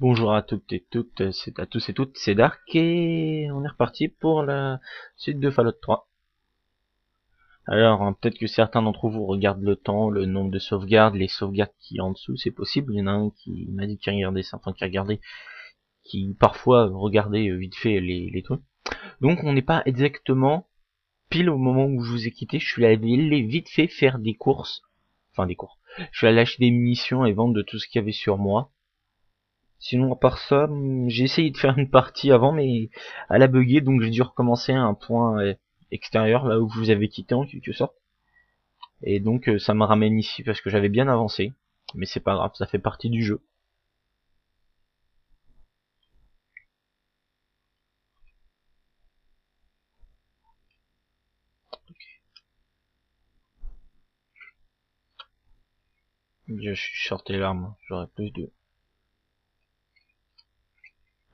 Bonjour à toutes et toutes, c'est à tous et toutes, c'est Dark et on est reparti pour la suite de Fallout 3. Alors, hein, peut-être que certains d'entre vous regardent le temps, le nombre de sauvegardes, les sauvegardes qui en dessous, c'est possible. Il y en a un qui m'a dit qu'il regardait ça, enfin qui regardait, qui parfois regardait vite fait les, les trucs. Donc on n'est pas exactement pile au moment où je vous ai quitté, je suis allé vite fait faire des courses, enfin des courses. Je suis allé acheter des munitions et vendre de tout ce qu'il y avait sur moi Sinon, à part ça, j'ai essayé de faire une partie avant, mais elle a bugué, donc j'ai dû recommencer à un point euh, extérieur, là où je vous avais quitté en quelque sorte. Et donc euh, ça me ramène ici parce que j'avais bien avancé. Mais c'est pas grave, ça fait partie du jeu. Je suis sorti l'arme, j'aurais plus de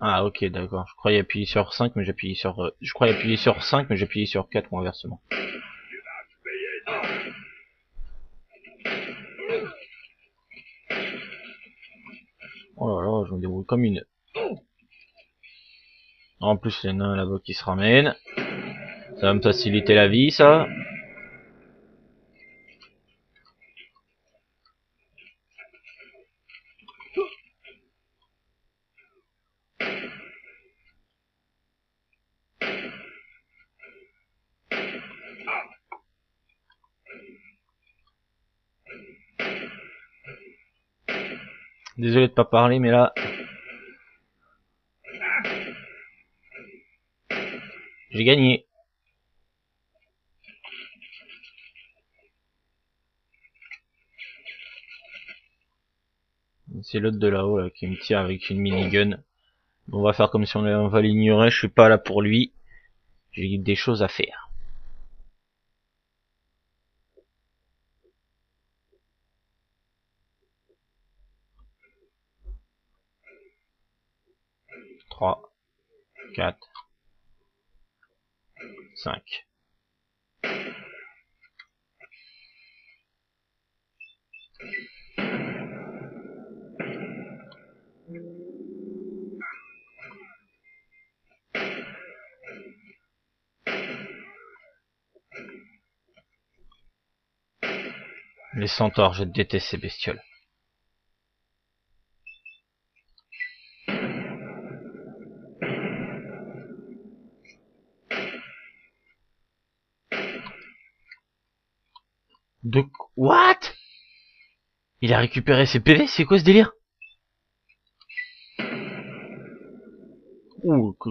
ah ok d'accord, je croyais appuyer sur 5 mais j'appuie sur... Euh, je croyais appuyer sur 5 mais j'appuie sur 4 ou inversement. Oh là là, je me débrouille comme une... En plus, il y en a un là-bas qui se ramène. Ça va me faciliter la vie, ça. Désolé de pas parler, mais là... J'ai gagné. C'est l'autre de là-haut qui me tire avec une minigun. On va faire comme si on, va l'ignorer, je suis pas là pour lui. J'ai des choses à faire. 3, 4, 5. Les centaures, je déteste ces bestioles. De what? Il a récupéré ses PV, c'est quoi ce délire? Ouh, que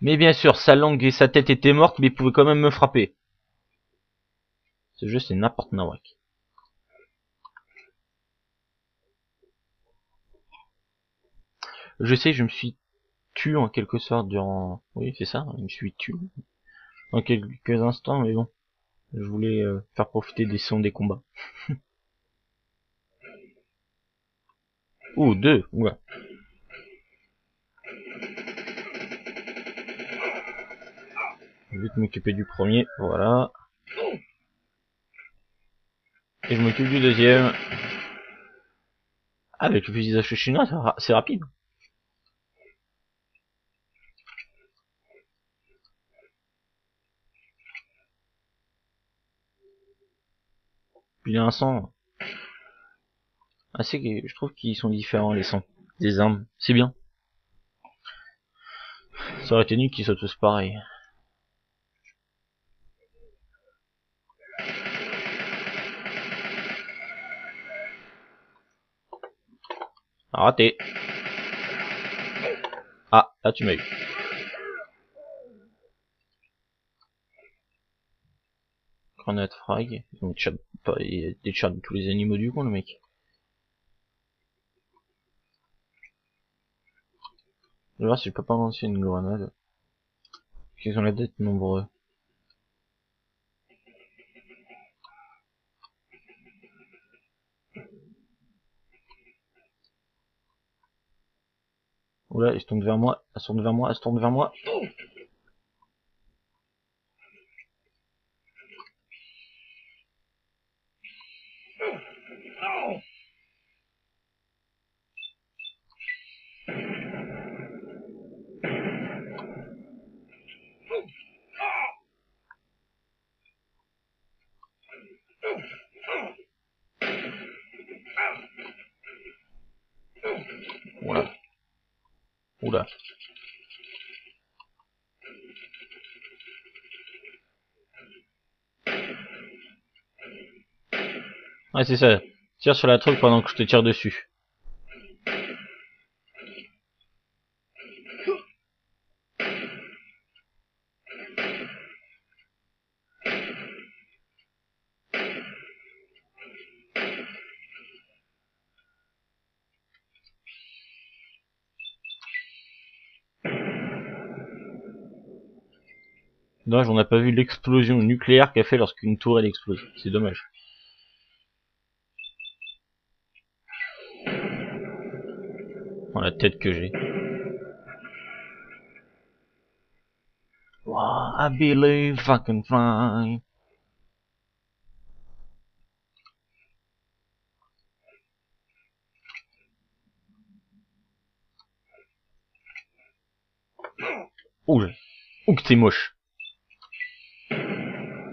Mais bien sûr, sa langue et sa tête étaient mortes, mais il pouvait quand même me frapper. Ce jeu, c'est n'importe nawak. Je sais, je me suis tué en quelque sorte durant... Oui, c'est ça, je me suis tué en quelques instants, mais bon. Je voulais euh, faire profiter des sons des combats. Ouh, deux, ouais. Je vais m'occuper du premier, voilà. Et je m'occupe du deuxième. Avec le fusil d'assaut chinois, c'est rapide. Puis un sang. Assez que je trouve qu'ils sont différents les sangs des armes. C'est bien. Ça aurait été nul qu'ils soient tous pareils. Raté. Ah, là tu m'as eu. Grenade frag. Donc, il de tous les animaux du coin, le mec. Je vais voir si je peux pas lancer une grenade. Ils ont la d'être nombreux. Oula, ils se tournent vers moi, ils se tournent vers moi, ils se tournent vers moi. Oula. Oula. Ouais, c'est ça. Tire sur la truc pendant que je te tire dessus. Dommage, on n'a pas vu l'explosion nucléaire qu'a fait lorsqu'une tourelle explose. C'est dommage. La tête que j'ai. Wow, I believe I can fly? Ouh, ouh que t'es moche.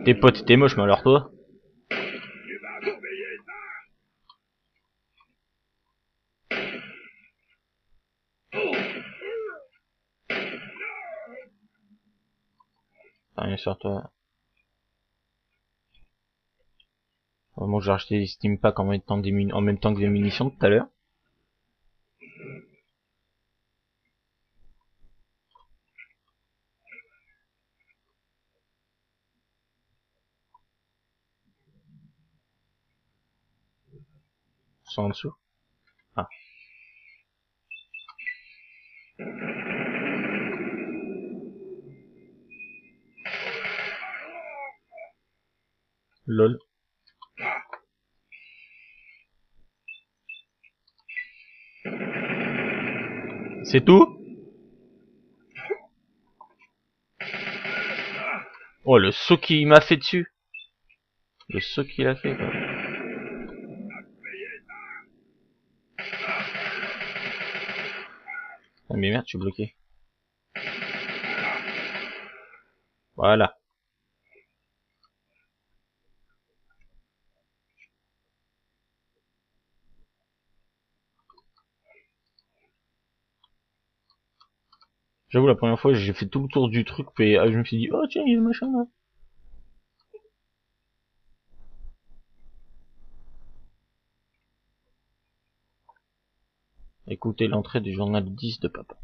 Tes potes étaient moches, mais alors toi Rien sur toi. Bon, j'ai acheté des Steam Pack en même temps, des en même temps que des munitions tout à l'heure. en dessous. Ah. Lol. C'est tout? Oh, le saut qu'il m'a fait dessus. Le saut qu'il a fait. Ah mais merde, je suis bloqué. Voilà. J'avoue, la première fois, j'ai fait tout le tour du truc, et ah, je me suis dit, oh tiens, il y a le machin là. Écoutez l'entrée du journal 10 de papa.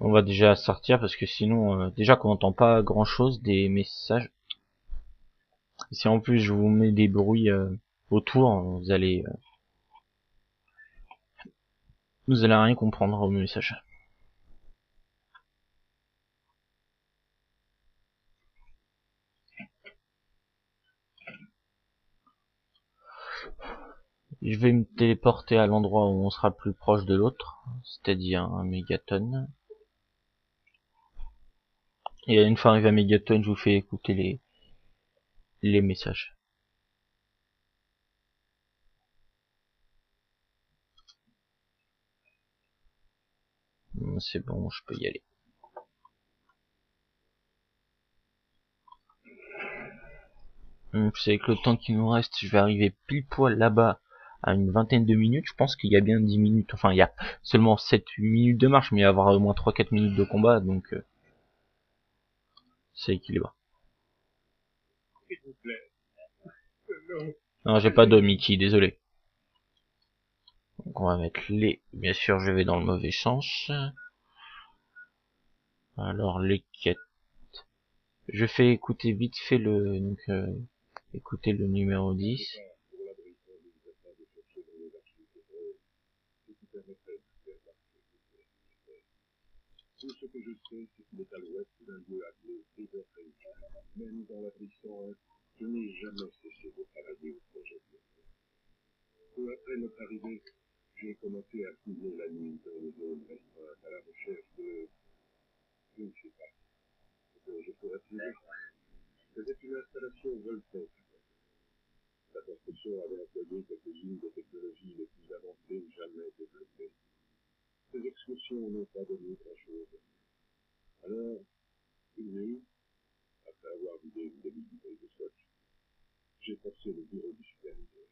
On va déjà sortir parce que sinon, euh, déjà qu'on n'entend pas grand chose des messages. Si en plus je vous mets des bruits euh, autour, vous allez... Euh, vous allez rien comprendre au message. Je vais me téléporter à l'endroit où on sera plus proche de l'autre, c'est-à-dire un mégaton. Et une fois arrivé à mégaton, je vous fais écouter les, les messages. C'est bon, je peux y aller. C'est avec le temps qui nous reste, je vais arriver pile poil là-bas à une vingtaine de minutes, je pense qu'il y a bien 10 minutes, enfin il y a seulement 7-8 minutes de marche, mais il y avoir au moins 3-4 minutes de combat, donc euh, c'est équilibré. Non, j'ai pas de Mickey, désolé. Donc on va mettre les, bien sûr je vais dans le mauvais sens. Alors les quêtes. Je fais écouter vite fait le, donc, euh, écouter le numéro 10. Tout ce que je sais, c'est qu'il est à l'ouest d'un lieu appelé Riverhead. Même dans la prison, je n'ai jamais cessé de travailler au projet de Peu après notre arrivée, j'ai commencé à fouiller la nuit dans les zones restreintes à la recherche de je ne suis pas. Je, je pourrais toujours. Les épines veulent faire. La construction avait employé quelques-unes des technologies les plus avancées jamais développées. Ces excursions n'ont pas donné grand-chose. Alors, une nuit, après avoir vidé une demi-bouteille de scotch, j'ai forcé le bureau du superviseur.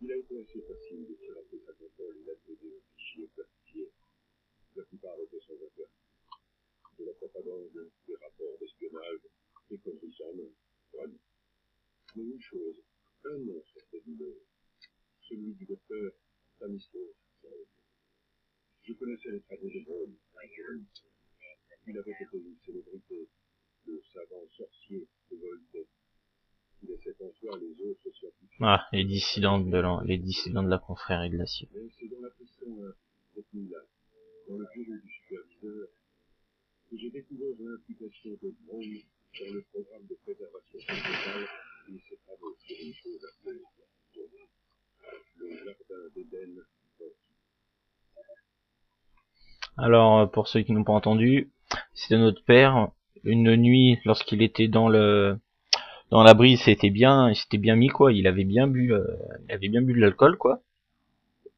Il a été assez facile de pirater sa console et d'adresser aux fichiers classifiés. La plupart étaient sans intérêt. De la propagande, des rapports d'espionnage, sans nom. Voilà. Mais une chose, un nom sortait du lot. Celui du docteur Stanislas. Je connaissais les travaux de. Il avait été une célébrité, le savant sorcier de Voltaire. Il laissait en soi les autres scientifiques. Ah, les dissidents de la, les dissidents de la confrérie. Mais c'est dans la prison euh, cette nuit-là, dans le bureau du superviseur, que j'ai découvert Alors, pour ceux qui n'ont pas entendu, c'était notre père. Une nuit, lorsqu'il était dans le dans la brise, c'était bien, il s'était bien mis quoi. Il avait bien bu, euh, il avait bien bu de l'alcool quoi.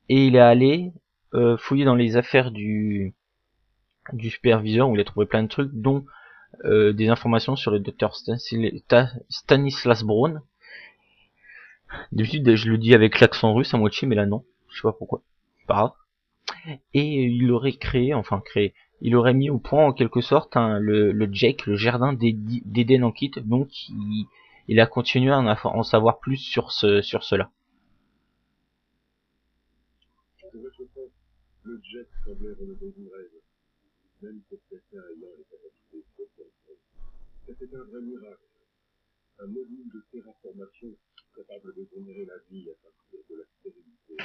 Et il est allé euh, fouiller dans les affaires du du superviseur où il a trouvé plein de trucs, dont euh, des informations sur le docteur Stanislas Braun. D'habitude, je le dis avec l'accent russe à moitié, mais là non, je sais pas pourquoi. Pas grave. Et il aurait créé, enfin créé, il aurait mis au point en quelque sorte hein, le, le Jake, le jardin d'Eden en kit, donc il, a continué à en, savoir plus sur ce sur cela. C'était un vrai miracle, un module de terraformation capable de générer la vie à partir de la stérilité.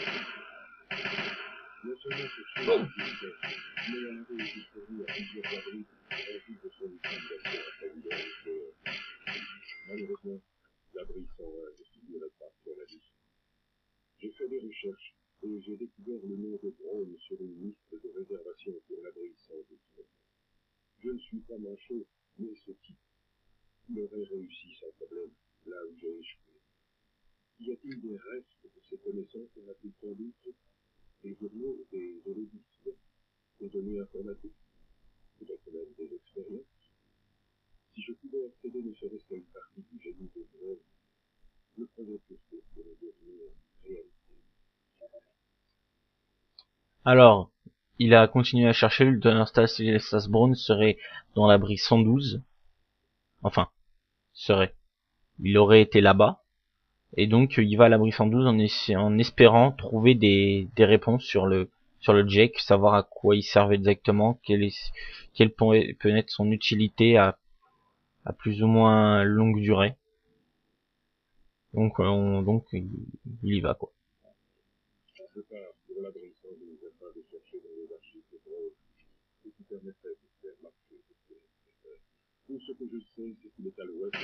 Non seulement ce chose existait, mais elle avait été fournie à plusieurs abris remplis de son utilisation après une heure Malheureusement, l'abri sans ne figurait pas sur la liste. J'ai fait des recherches et j'ai découvert le nom de Brown sur une liste de réservation pour l'abri sans doute. Je ne suis pas manchot, mais ce type, il aurait réussi sans problème là où j'ai échoué. Y a-t-il des restes de ces connaissances qu'on a pu doute Des journaux, des registres, des données informatiques, peut-être même des expériences? Si je pouvais accéder ne serait-ce qu'à une partie du génie de Brown, le projet pourrait devenir réalité. Alors, il a continué à chercher, le donneur Stanislas Brown serait dans l'abri 112. Enfin, serait. Il aurait été là-bas. Et donc, il va à l'abri 112 en, en espérant trouver des, des réponses sur le sur le Jack, savoir à quoi il servait exactement, quelle, est, quelle peut, être son utilité à, à plus ou moins longue durée. Donc, on, donc il, il y va quoi. Tout ce que je sais, c'est qu'il est à l'ouest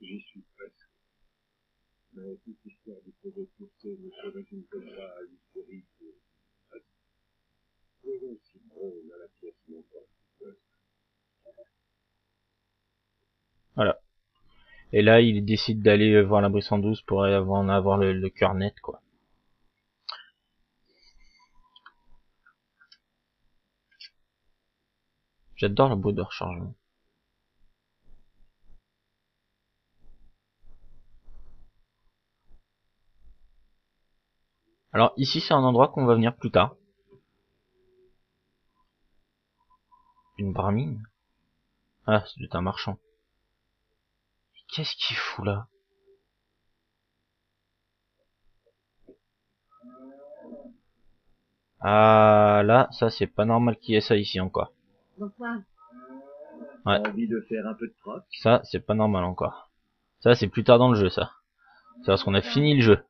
J'y suis presque. Mais toute l'histoire du projet poussé ne se résume pas à si Brown à la pièce. Voilà. Et là, il décide d'aller voir l'abri 112 pour en avoir le, le cœur net, quoi. J'adore le bruit de rechargement. Alors ici c'est un endroit qu'on va venir plus tard. Une bramine Ah, c'est un marchand. Qu'est-ce qu'il fout là? Ah là, ça c'est pas normal qu'il y ait ça ici encore. Bonsoir. Ouais. Envie de faire un peu de Ça c'est pas normal encore. Ça c'est plus tard dans le jeu ça. C'est parce qu'on a fini le jeu.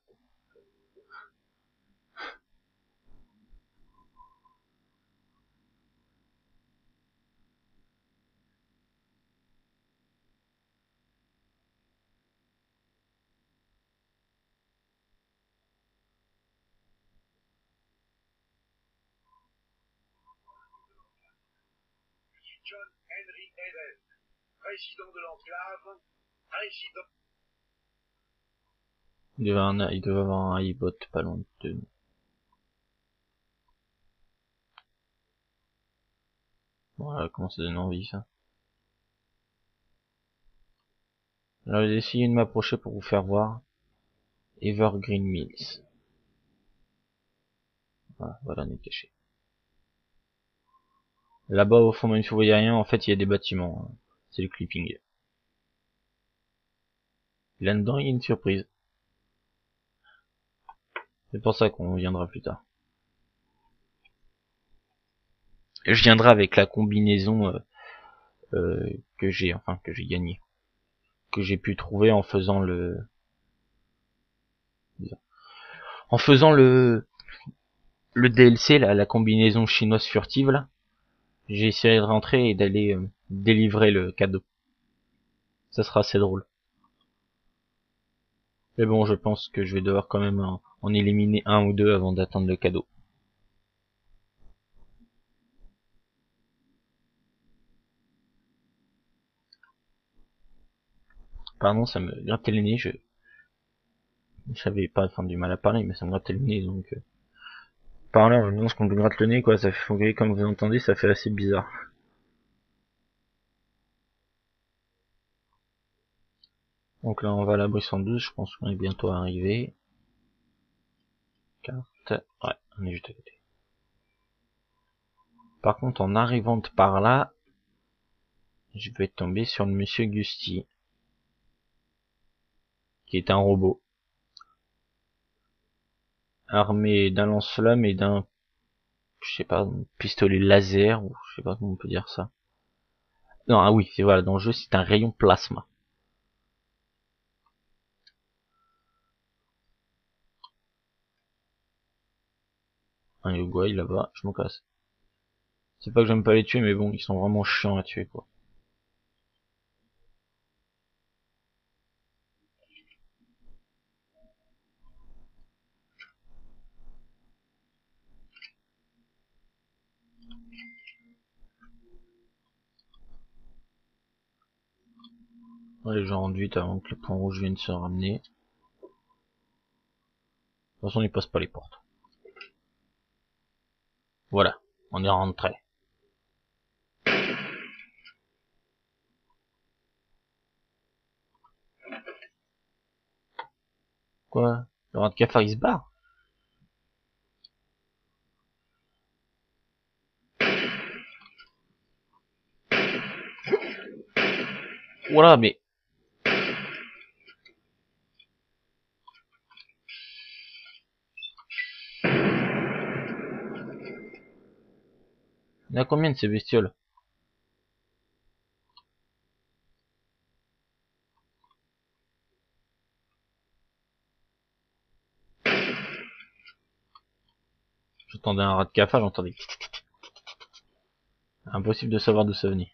John Henry Eden, président de l'enclave, président Il devait, un, il devait avoir un iBot pas loin de nous. Voilà, comment ça donne envie ça? Alors j'ai essayé de m'approcher pour vous faire voir Evergreen Mills. Voilà, voilà, on est caché. Là-bas au fond, même si vous voyez rien, en fait il y a des bâtiments. C'est le clipping. Là-dedans, il y a une surprise. C'est pour ça qu'on viendra plus tard. Je viendrai avec la combinaison euh, euh, que j'ai, enfin que j'ai gagné, que j'ai pu trouver en faisant le, en faisant le, le DLC, la combinaison chinoise furtive là. Essayé de rentrer et d'aller euh, délivrer le cadeau. Ça sera assez drôle. Mais bon, je pense que je vais devoir quand même en, éliminer un ou deux avant d'attendre le cadeau. Pardon, ça me grattait le nez, je... J'avais pas du mal à parler, mais ça me grattait le nez, donc... Euh... Parler en même temps, ce qu'on gratte le nez, quoi, ça fait, comme vous entendez, ça fait assez bizarre. Donc là, on va à l'abri 112, je pense qu'on est bientôt arrivé. Carte, ouais, on est juste à côté. Par contre, en arrivant de par là, je vais tomber sur le monsieur Gusti, qui est un robot, armé d'un lance-flamme et d'un, je sais pas, pistolet laser, ou je sais pas comment on peut dire ça. Non, ah oui, c'est voilà, dans le jeu, c'est un rayon plasma. un Uruguay là-bas, je m'en casse. C'est pas que j'aime pas les tuer, mais bon, ils sont vraiment chiants à tuer, quoi. Ouais, je rentre avant que le point rouge vienne se ramener. De toute façon, il passe pas les portes. Voilà, on est rentré. Quoi? Le rat de cafard il se barre? Voilà, mais... Il y a combien de ces bestioles J'entendais un rat de cafard, j'entendais... Impossible de savoir d'où ça venait.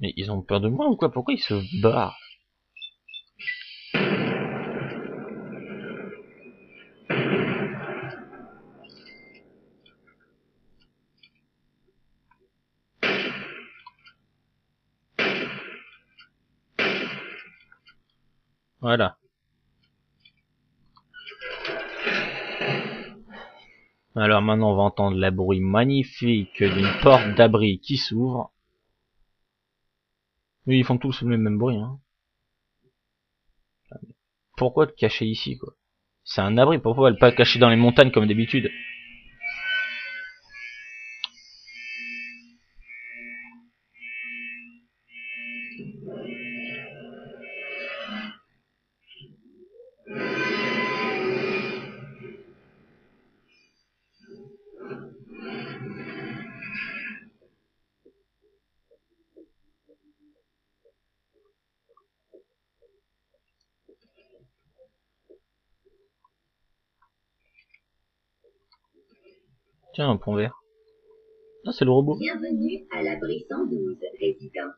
Mais ils ont peur de moi ou quoi? Pourquoi ils se barrent? Voilà. Alors maintenant on va entendre le bruit magnifique d'une porte d'abri qui s'ouvre. Oui, ils font tous le même bruit. Hein. Pourquoi te cacher ici quoi? C'est un abri, pourquoi le pas cacher dans les montagnes comme d'habitude? Tiens, un pont vert. Ah, c'est le robot. Bienvenue à l'abri 112, résident.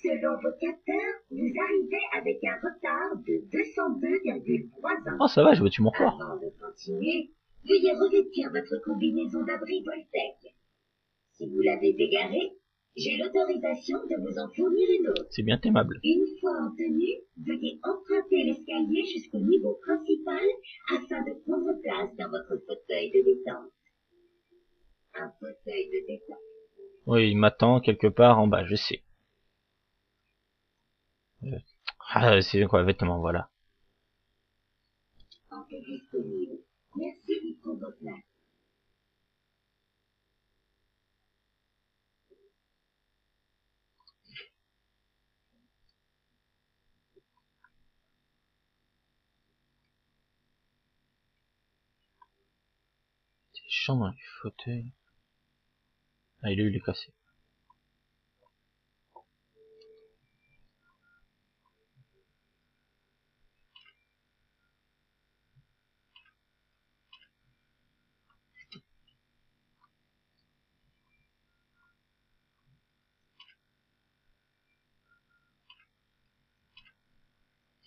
Selon vos capteurs, vous arrivez avec un retard de 202,3 ans. Oh, ça va, je vais tuer mon corps. Avant de continuer, veuillez revêtir votre combinaison d'abri Voltec. Si vous l'avez égaré, J'ai l'autorisation de vous en fournir une autre. C'est bien aimable. Une fois en tenue, veuillez emprunter l'escalier jusqu'au niveau principal afin de prendre place dans votre fauteuil de détente. Oui, il m'attend quelque part en bas, je sais. Euh, Ah, c'est quoi, vêtements, voilà. Disponible. Merci. Ah, il est, il est cassé.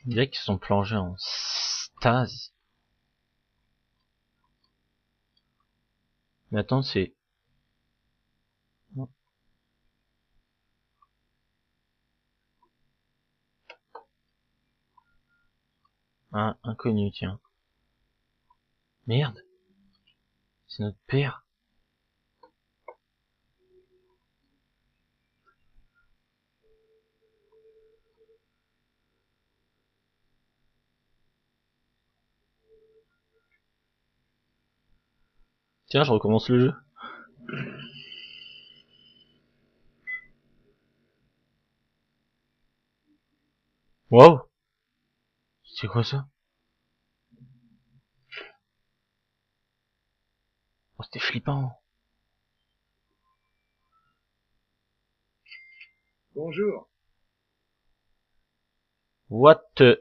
On dirait qu'ils sont plongés en stase. Mais attends, c'est... Non. Un inconnu, tiens. Merde. C'est notre père. Tiens, je recommence le jeu. Wow C'est quoi ça? Oh, c'était flippant. Bonjour. What the...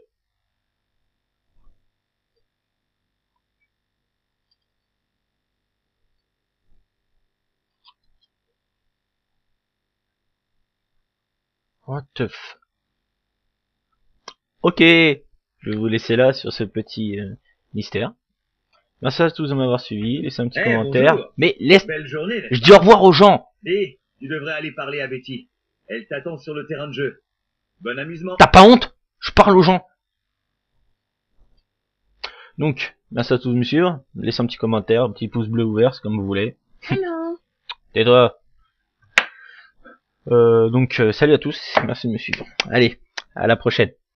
What the f... Ok, je vais vous laisser là sur ce petit euh, mystère. Merci à tous de m'avoir suivi, laissez un petit Eh, commentaire. bonjour. Mais laisse... Belle journée. Je dis au revoir aux gens Et tu devrais aller parler à Betty. Elle t'attend sur le terrain de jeu. Bon amusement. T'as pas honte? Je parle aux gens. Donc, merci à tous de me suivre. Laissez un petit commentaire, un petit pouce bleu ouvert, c'est comme vous voulez. Hello. Tais-toi. Euh, donc, euh, salut à tous. Merci de me suivre. Allez, à la prochaine.